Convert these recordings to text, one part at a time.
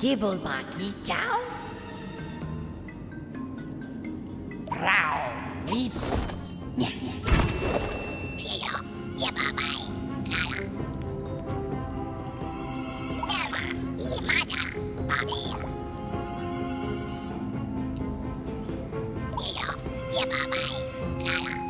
kibble baki cháo Rào bye Nhà nhà Siro Nhà bà bay Rara Nema Imada Babia Siro Nhà bà bay Rara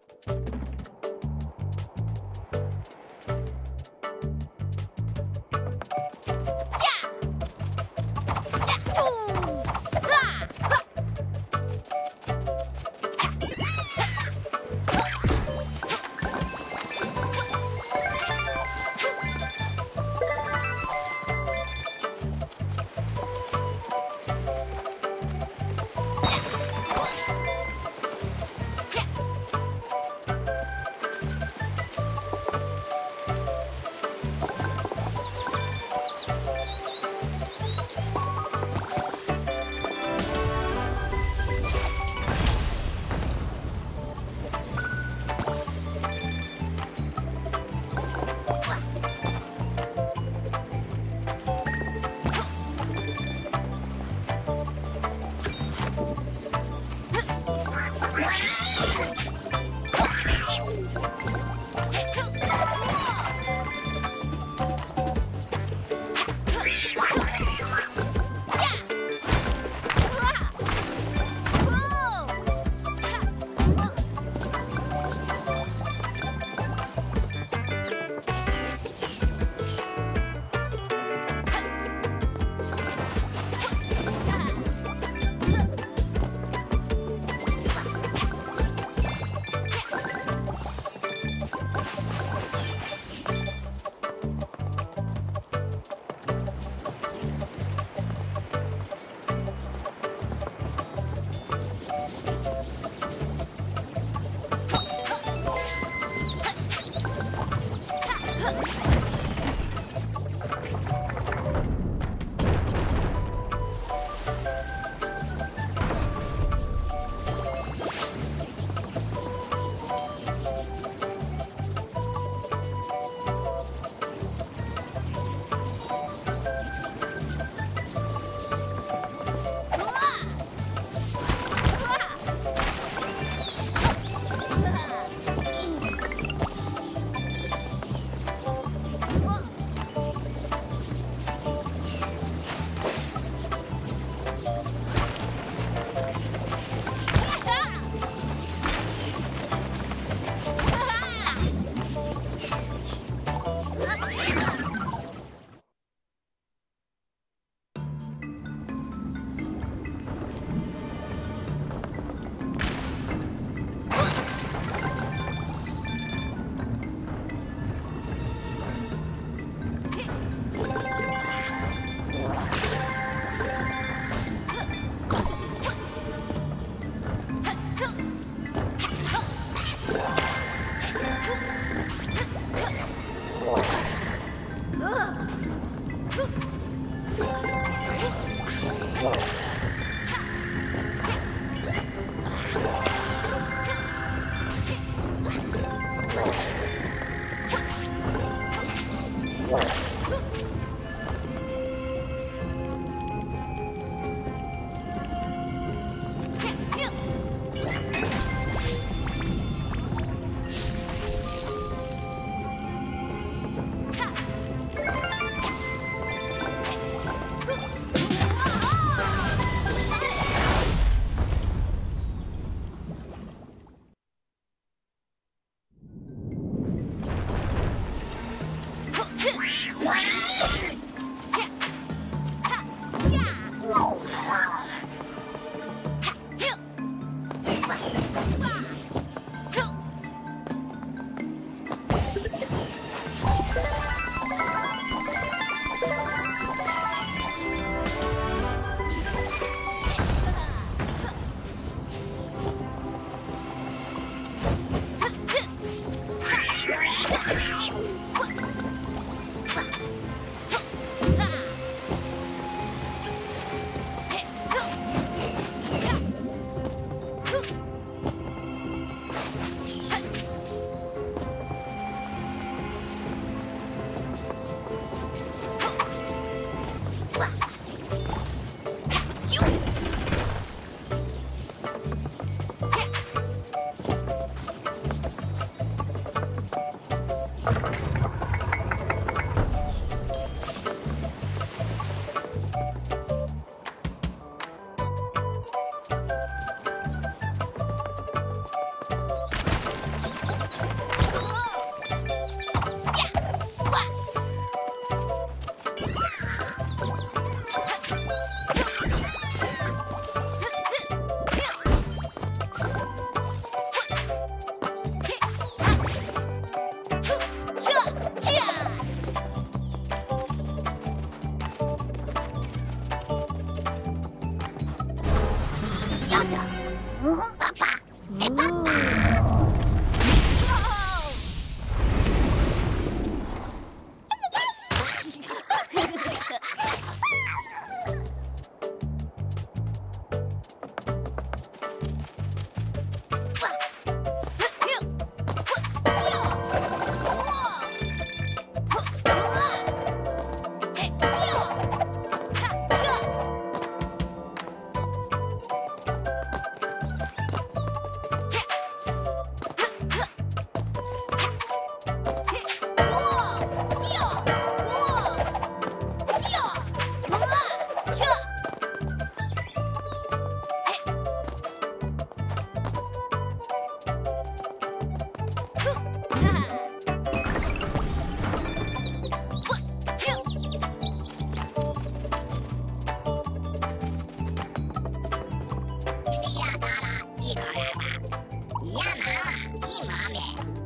Mommy.